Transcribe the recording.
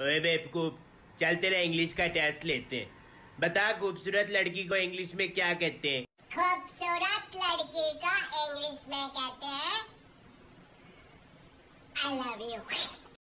ओए बेवकूफ़ चल तेरा इंग्लिश का टेस्ट लेते हैं। बता, खूबसूरत लड़की को इंग्लिश में क्या कहते हैं? खूबसूरत लड़की को इंग्लिश में कहते हैं आई लव यू